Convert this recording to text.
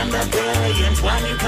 remember billions when you come